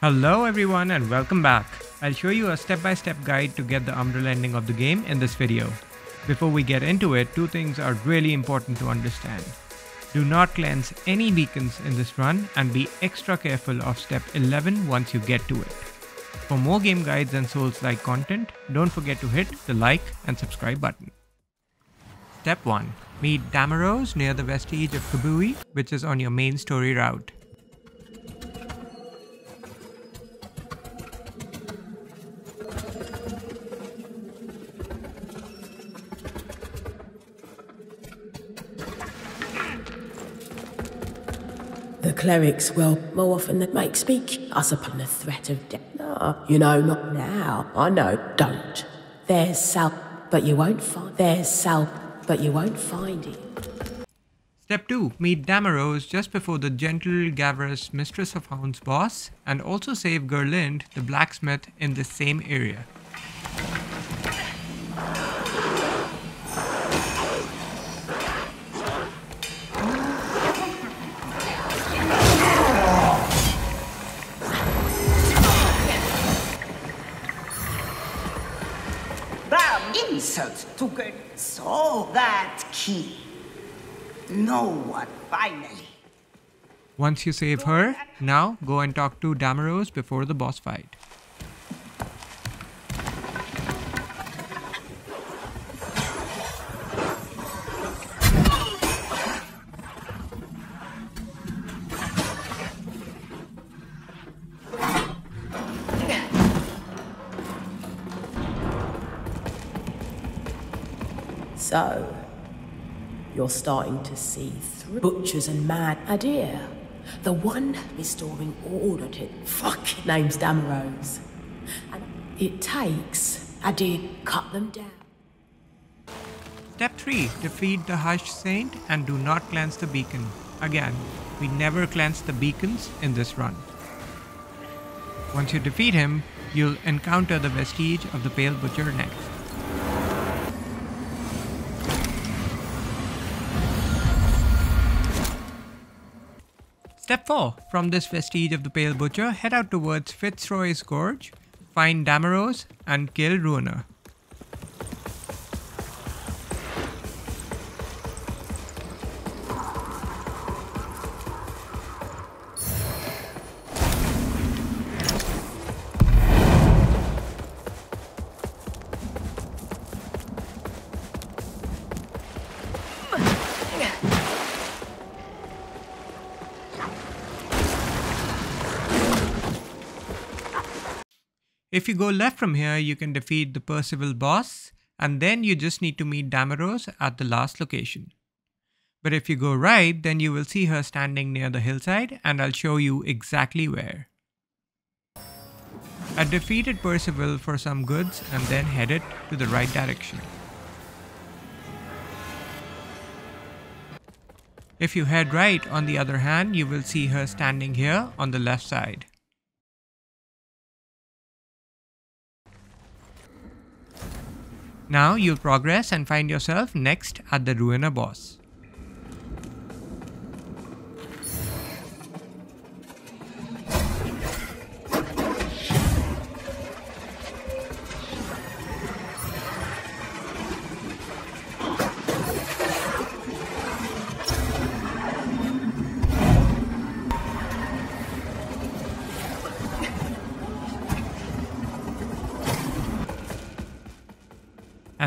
Hello everyone and welcome back. I'll show you a step-by-step guide to get the Umbral ending of the game in this video. Before we get into it, two things are really important to understand. Do not cleanse any beacons in this run and be extra careful of step 11 once you get to it. For more game guides and Souls-like content, don't forget to hit the like and subscribe button. Step 1. Meet Damarose near the vestige of Chabui, which is on your main story route. Clerics, well, more often than make speak us upon the threat of death. No, you know, not now. I know, don't. There's sal, but you won't find. There's sal, but you won't find it. Step 2. Meet Damarose just before the gentle Gaverus, Mistress of Hounds boss, and also save Gerlinde, the blacksmith, in the same area. Insult to get so that key. No one finally. Once you save her, now go and talk to Damarose before the boss fight. You're starting to see through butchers and mad idea. The one restoring order to fucking name's Damarose. And it takes Adyr cut them down. Step 3. Defeat the Hush Saint and do not cleanse the beacon. Again, we never cleanse the beacons in this run. Once you defeat him, you'll encounter the vestige of the Pale Butcher next. Step 4. From this vestige of the Pale Butcher, head out towards Fitzroy's Gorge, find Damarose, and kill Ruiner. If you go left from here, you can defeat the Percival boss, and then you just need to meet Damarose at the last location. But if you go right, then you will see her standing near the hillside, and I'll show you exactly where. I defeated Percival for some goods and then headed to the right direction. If you head right, on the other hand, you will see her standing here on the left side. Now you'll progress and find yourself next at the Ruiner boss.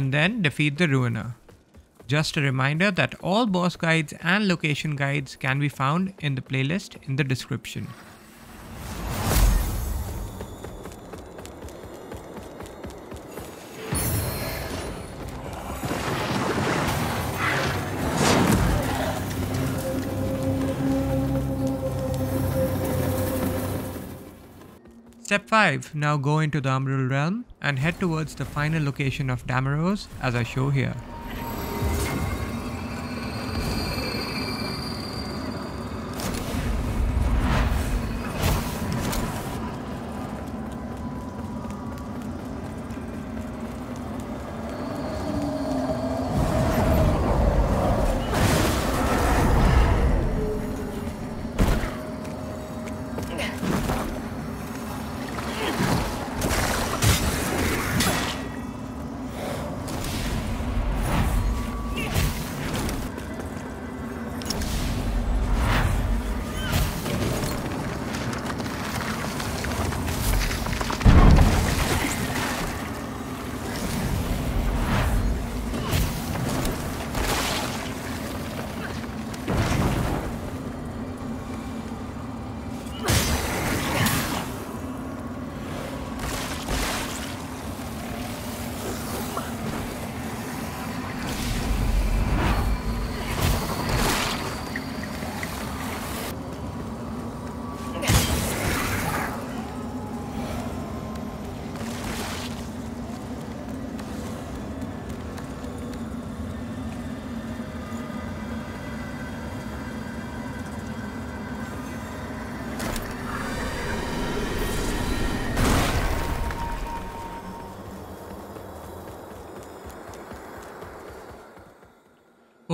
And then defeat the Ruiner. Just a reminder that all boss guides and location guides can be found in the playlist in the description. Step 5. Now go into the Umbral Realm and head towards the final location of Damarose as I show here.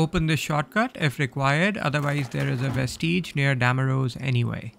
Open this shortcut if required, otherwise there is a vestige near Damarose anyway.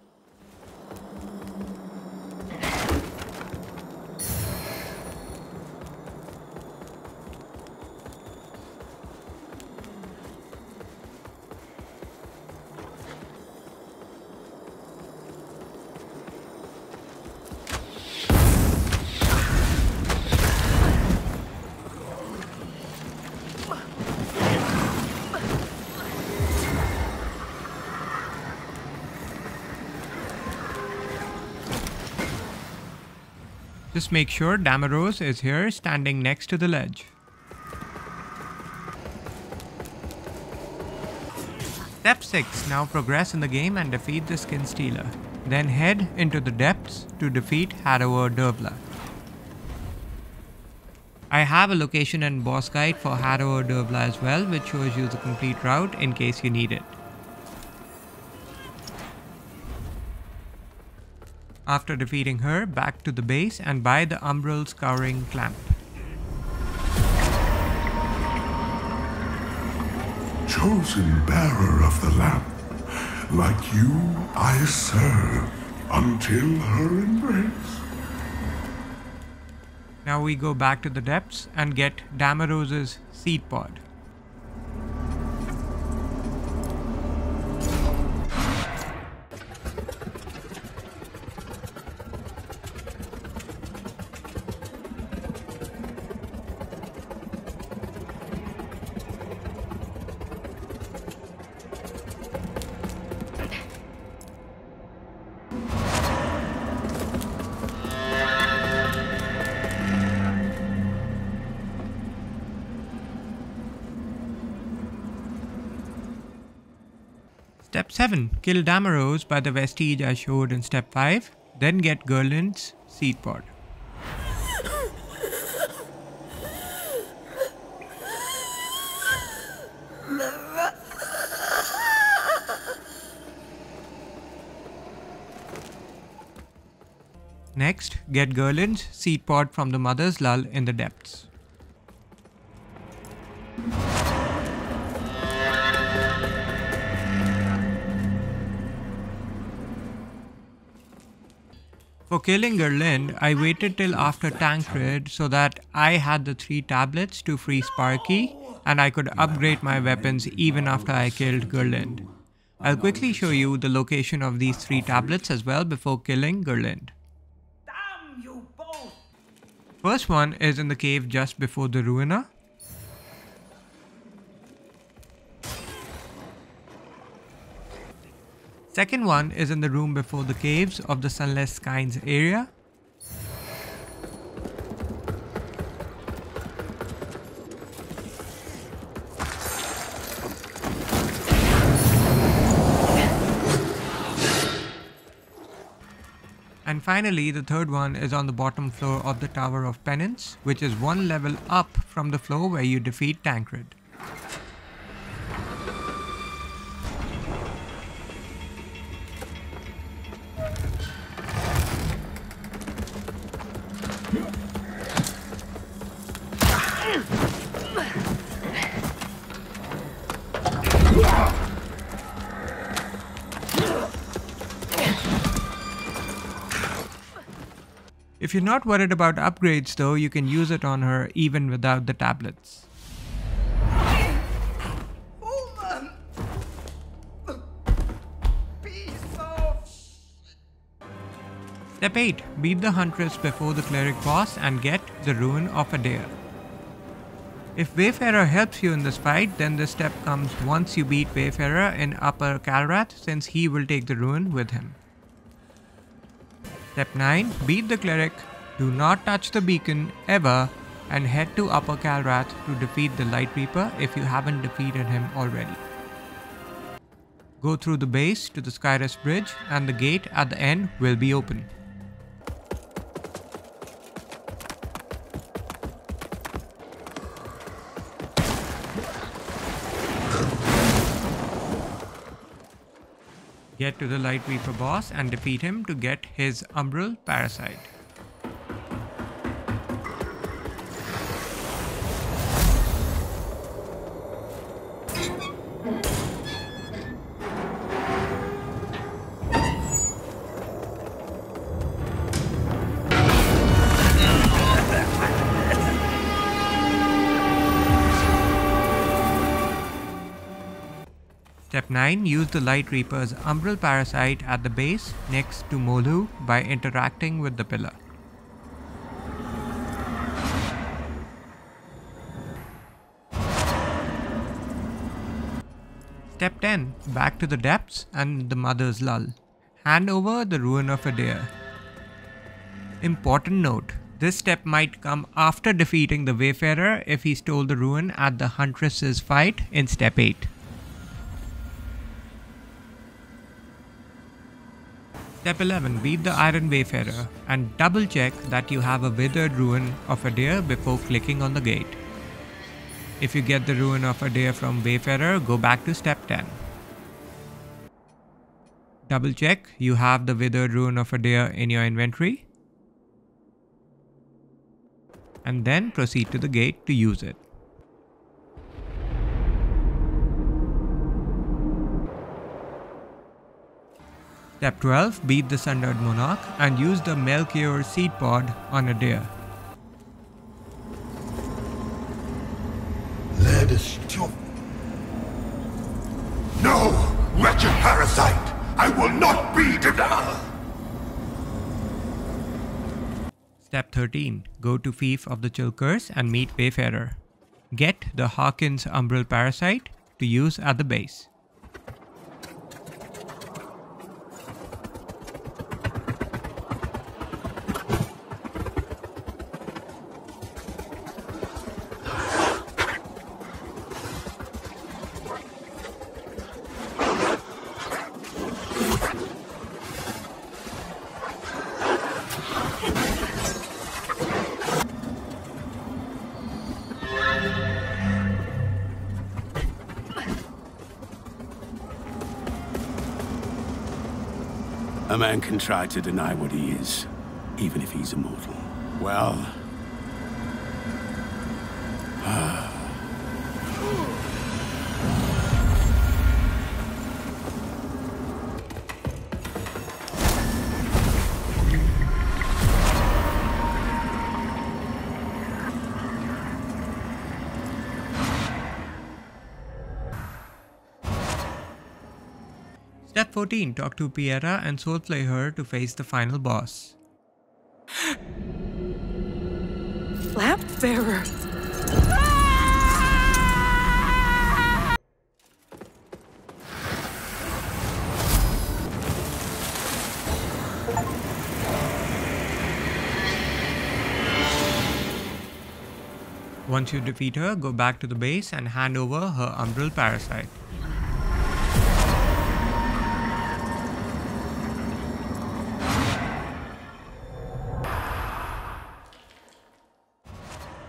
Just make sure Damarose is here standing next to the ledge. Step 6. Now progress in the game and defeat the Skin Stealer. Then head into the depths to defeat Harrower Dervla. I have a location and boss guide for Harrower Dervla as well which shows you the complete route in case you need it. After defeating her, back to the base and buy the Umbral Scouring Clamp. Chosen bearer of the lamp, like you I serve until her embrace. Now we go back to the depths and get Damarose's seed pod. Step 7. Kill Damarose by the vestige I showed in step 5. Then get Gerlinde's seed pod. Next, get Gerlinde's seed pod from the mother's lull in the depths. For killing Gerlinde, I waited till after Tancred so that I had the three tablets to free Sparky and I could upgrade my weapons even after I killed Gerlinde. I'll quickly show you the location of these three tablets as well before killing Gerlinde. Damn you both! First one is in the cave just before the Ruiner. Second one is in the room before the caves of the Sunless Skein area. And finally, the third one is on the bottom floor of the Tower of Penance, which is one level up from the floor where you defeat Tancred. If you're not worried about upgrades though, you can use it on her even without the tablets. Step 8. Beat the Huntress before the Cleric boss and get the Rune of Adyr. If Wayfarer helps you in this fight, then this step comes once you beat Wayfarer in Upper Calrath since he will take the Ruin with him. Step 9. Beat the Cleric, do not touch the beacon ever, and head to Upper Calrath to defeat the Light Reaper if you haven't defeated him already. Go through the base to the Skyrest Bridge and the gate at the end will be open. Get to the Light Reaper boss and defeat him to get his Umbral Parasite. Step 9 Use the Light Reaper's Umbral Parasite at the base next to Molhu by interacting with the pillar. Step 10 Back to the depths and the Mother's Lull. Hand over the Rune of Adyr. Important note this step might come after defeating the Wayfarer if he stole the rune at the Huntress's fight in step 8. Step 11 Beat the Iron Wayfarer and double check that you have a withered ruin of a deer before clicking on the gate. If you get the rune of Adyr from Wayfarer, go back to step 10. Double check you have the withered rune of Adyr in your inventory and then proceed to the gate to use it. Step 12 Beat the Sundered Monarch and use the Melchior seed pod on Adyr. Let us jump. No, wretched parasite! I will not be denied! Step 13 Go to Fief of the Chill Curse and meet Wayfarer. Get the Harkyn's Umbral Parasite to use at the base. A man can try to deny what he is, even if he's immortal. Well... Step 14 Talk to Pieta and soulflay her to face the final boss. Lamp bearer. Once you defeat her, go back to the base and hand over her Umbral Parasite.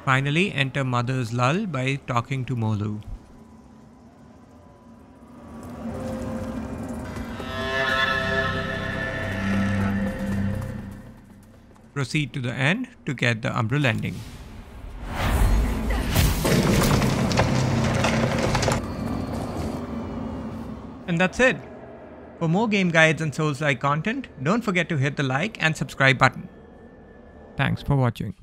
Finally, enter Mother's Lull by talking to Molhu. Proceed to the end to get the Umbral ending. And that's it. For more game guides and Souls-like content, don't forget to hit the like and subscribe button. Thanks for watching.